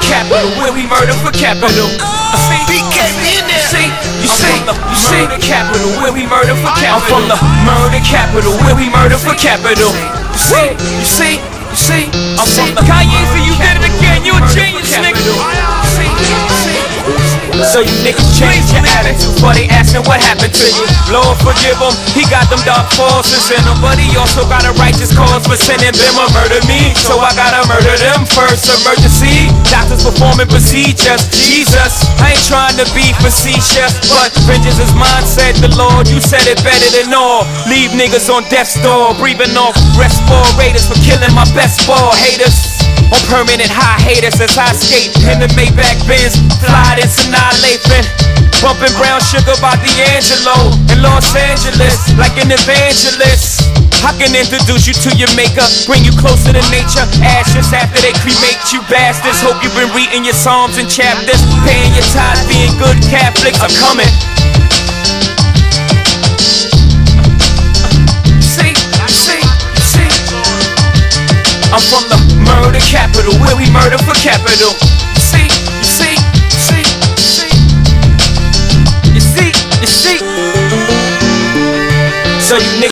Oh! capital, where we murder for capital. See, see, you see, you see the capital, where we murder for capital. I'm from the murder capital, where we murder for capital. You see, you see, you see, I'm from the Kanye, so you did it again. You a genius, nigga. So you niggas change your attitude, but they asking what happened to you. Lord forgive him, he got them dark forces in him, but he also got a righteous cause for sending them to murder me. So I gotta murder them first. Emergency, performing procedures. Jesus, I ain't trying to be facetious, but vengeance is mine, said the Lord. You said it better than all. Leave niggas on death's door, breathing off respirators for killing my best ball haters. On permanent high haters as I skate in the Maybach Benz, fly this annihilation. Bumping brown sugar by D'Angelo in Los Angeles, like an evangelist can introduce you to your maker, bring you closer to nature. Ashes after they cremate you bastards. Hope you've been reading your psalms and chapters, paying your tithes, being good Catholics. I'm coming. See, see, see. I'm from the murder capital, where we murder for capital. See, see, see, see. You see, you see. So you niggas.